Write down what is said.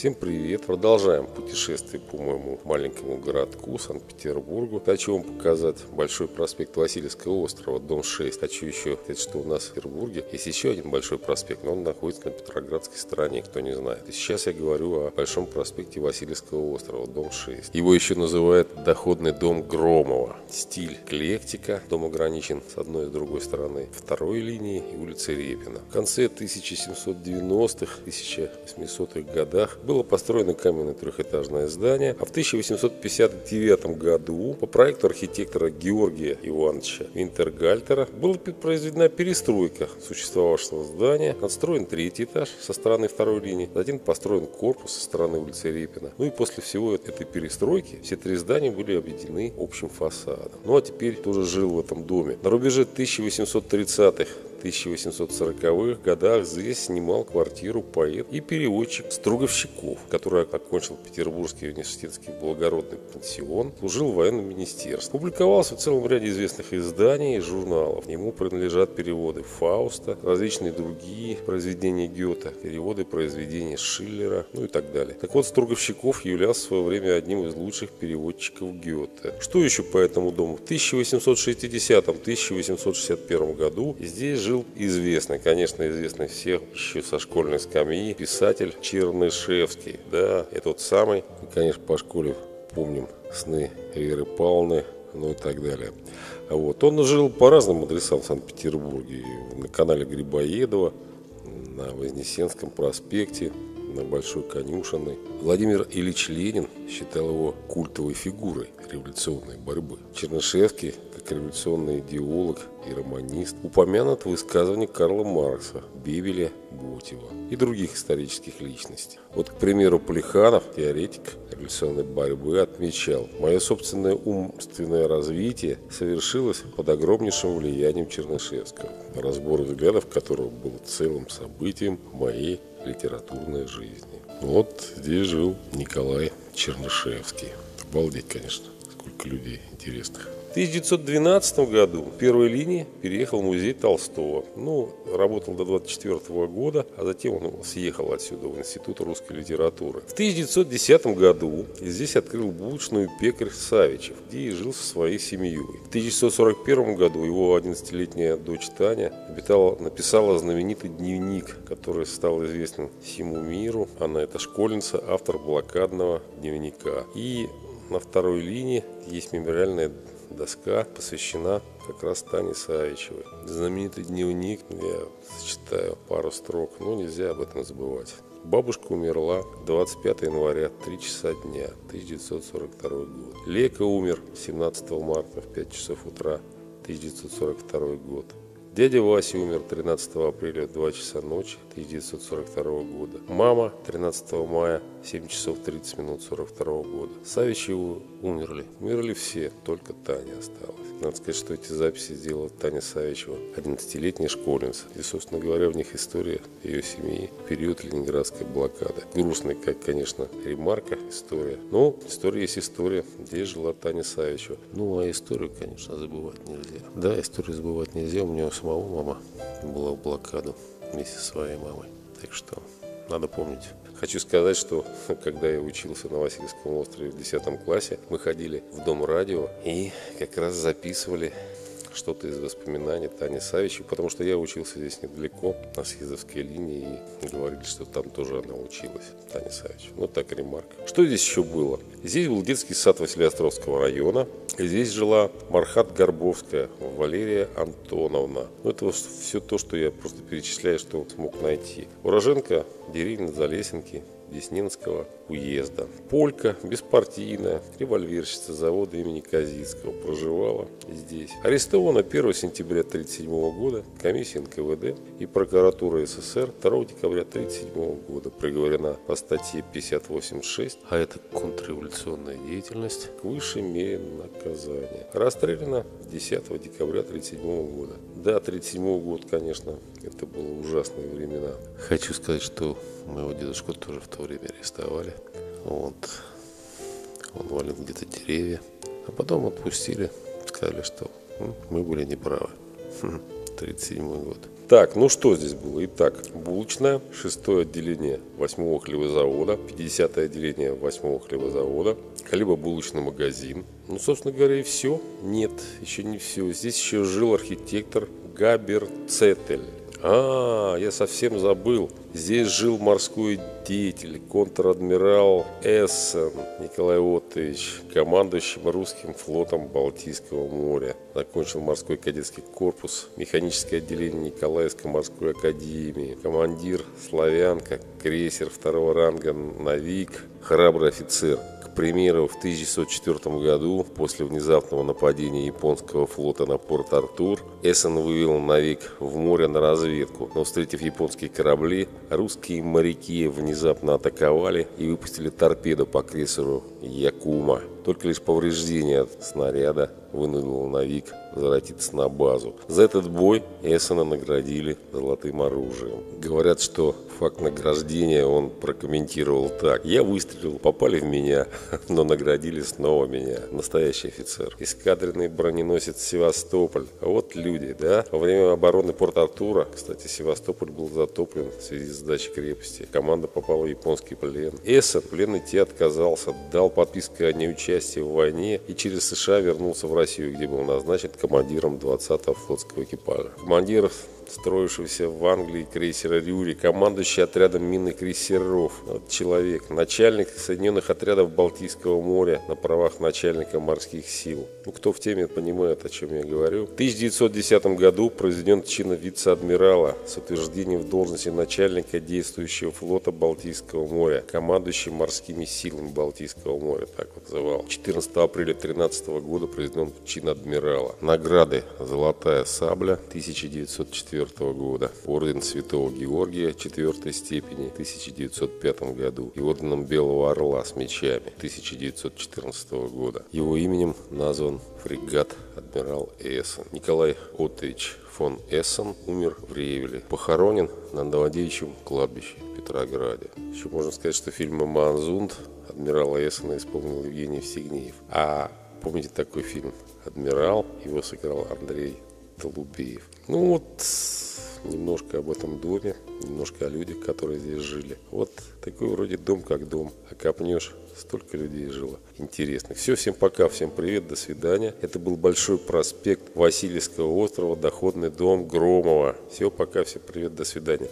Всем привет! Продолжаем путешествие по моему маленькому городку Санкт-Петербургу. Хочу вам показать большой проспект Васильевского острова, дом 6. Хочу еще сказать, что у нас в Петербурге есть еще один большой проспект, но он находится на Петроградской стороне, кто не знает. И сейчас я говорю о большом проспекте Васильевского острова, дом 6. Его еще называют доходный дом Громова. Стиль эклектика. Дом ограничен с одной и с другой стороны второй линии и улицы Репина. В конце 1790-х, 1800-х годах было построено каменное трехэтажное здание, а в 1859 году по проекту архитектора Георгия Ивановича Винтергальтера была произведена перестройка существовавшего здания, отстроен третий этаж со стороны второй линии, затем построен корпус со стороны улицы Репина. Ну и после всего этой перестройки все три здания были объединены общим фасадом. Ну а теперь тоже жил в этом доме. На рубеже 1830-х 1840-х годах здесь снимал квартиру поэт и переводчик Строговщиков, который окончил Петербургский университетский благородный пансион, служил в военном министерстве. Публиковался в целом ряде известных изданий и журналов. Ему принадлежат переводы Фауста, различные другие произведения Гёта, переводы произведений Шиллера, ну и так далее. Так вот, Строговщиков являлся в свое время одним из лучших переводчиков Гёте. Что еще по этому дому? В 1860-1861 году здесь жил жил известный, конечно, известный всех еще со школьной скамьи, писатель Чернышевский. Да, это тот самый, конечно, по школе помним сны Веры Павловны, ну и так далее. Вот. Он жил по разным адресам в Санкт-Петербурге. На канале Грибоедова, на Вознесенском проспекте, на Большой Конюшиной. Владимир Ильич Ленин считал его культовой фигурой революционной борьбы. Чернышевский, как революционный идеолог и романист, упомянут в высказывании Карла Маркса, Бибеля, Ботева и других исторических личностей. Вот, к примеру, Плеханов, теоретик революционной борьбы, отмечал, «Мое собственное умственное развитие совершилось под огромнейшим влиянием Чернышевского, разбор взглядов которого был целым событием моей литературной жизни». Вот здесь жил Николай Чернышевский. Обалдеть, конечно, сколько людей интересных. В 1912 году в первой линии переехал в музей Толстого. Ну, работал до 24 года, а затем он съехал отсюда, в Институт русской литературы. В 1910 году здесь открыл булочную пекарь Савичев, где и жил со своей семьей. В 1941 году его 11-летняя дочь Таня обитала, написала знаменитый дневник, который стал известен всему миру. Она это школьница, автор блокадного дневника. И на второй линии есть мемориальная доска посвящена как раз Тане Савичевой. Знаменитый дневник, я читаю пару строк, но нельзя об этом забывать. Бабушка умерла 25 января, 3 часа дня, 1942 год. Лека умер 17 марта в 5 часов утра, 1942 год. Дядя Вася умер 13 апреля в 2 часа ночи 1942 года. Мама 13 мая 7 часов 30 минут 42 года. Савичевы умерли. Умерли все, только Таня осталась. Надо сказать, что эти записи сделала Таня Савичева, 11-летняя школьница. И, собственно говоря, в них история ее семьи в период ленинградской блокады. Грустная, как, конечно, ремарка история. Но история есть история. Здесь жила Таня Савичева. Ну, а историю, конечно, забывать нельзя. Да, историю забывать нельзя. У меня самого мама была в блокаду вместе со своей мамой. Так что надо помнить. Хочу сказать, что когда я учился на Васильевском острове в 10 классе, мы ходили в дом радио и как раз записывали что-то из воспоминаний Тани Савичевой, потому что я учился здесь недалеко, на съездовской линии, и говорили, что там тоже она училась, Таня Савичева. Ну, так ремарка. Что здесь еще было? Здесь был детский сад Василиостровского района, и здесь жила Мархат Горбовская, Валерия Антоновна. Ну, это все то, что я просто перечисляю, что смог найти. Уроженка Деревни Залесенки, Деснинского уезда. Полька, беспартийная, револьверщица завода имени Казицкого, проживала здесь. Арестована 1 сентября 1937 года комиссией НКВД и прокуратура СССР 2 декабря 1937 года. Приговорена по статье 58.6, а это контрреволюционная деятельность, к высшей мере наказания. Расстреляна 10 декабря 1937 года. Да, 1937 год, конечно, это было ужасные времена. Хочу сказать, что моего дедушку тоже в то время арестовали. Вот. Он валил где-то деревья. А потом отпустили. Сказали, что мы были неправы. 37 год. Так, ну что здесь было? Итак, булочная, шестое отделение восьмого хлебозавода, 50 отделение восьмого хлебозавода, хлебобулочный магазин. Ну, собственно говоря, и все. Нет, еще не все. Здесь еще жил архитектор Габер Цетель. А, я совсем забыл. Здесь жил морской деятель, контр-адмирал Эссен Николай Отович, командующим русским флотом Балтийского моря. Закончил морской кадетский корпус, механическое отделение Николаевской морской академии, командир «Славянка», крейсер второго ранга «Навик», храбрый офицер – к примеру, в 1904 году, после внезапного нападения японского флота на порт Артур, Эссен вывел Навик в море на разведку, но встретив японские корабли, русские моряки внезапно атаковали и выпустили торпеду по крейсеру Якума. Только лишь повреждение от снаряда вынудило Навик возвратиться на базу. За этот бой Эссена наградили золотым оружием. Говорят, что факт награждения он прокомментировал так. Я выстрелил, попали в меня, но наградили снова меня. Настоящий офицер. Эскадренный броненосец Севастополь. Вот люди, да? Во время обороны Порт-Артура, кстати, Севастополь был затоплен в связи с сдачей крепости. Команда попала в японский плен. Эссен плен идти отказался, дал подписку о неучастии в войне и через США вернулся в Россию, где был назначен командиром 20-го флотского экипажа. Командир строившегося в Англии крейсера «Рюри», командующий отрядом минных крейсеров. Человек, начальник Соединенных отрядов Балтийского моря на правах начальника морских сил. Ну, кто в теме понимает, о чем я говорю. В 1910 году произведен чин вице-адмирала с утверждением в должности начальника действующего флота Балтийского моря, командующий морскими силами Балтийского моря, так вот называл. 14 апреля 13 года произведен чин адмирала. Награды «Золотая сабля» 1904 1904 года, орден Святого Георгия 4 степени в 1905 году и орденом Белого Орла с мечами 1914 года. Его именем назван фрегат адмирал Эссен. Николай Отович фон Эссен умер в Ревеле. Похоронен на Новодевичьем кладбище в Петрограде. Еще можно сказать, что фильм «Манзунд» адмирала Эссена исполнил Евгений Всегнеев. А помните такой фильм «Адмирал»? Его сыграл Андрей Толубеев. Ну вот, немножко об этом доме, немножко о людях, которые здесь жили. Вот такой вроде дом как дом, а копнешь, столько людей жило. Интересно. Все, всем пока, всем привет, до свидания. Это был Большой проспект Васильевского острова, доходный дом Громова. Все, пока, всем привет, до свидания.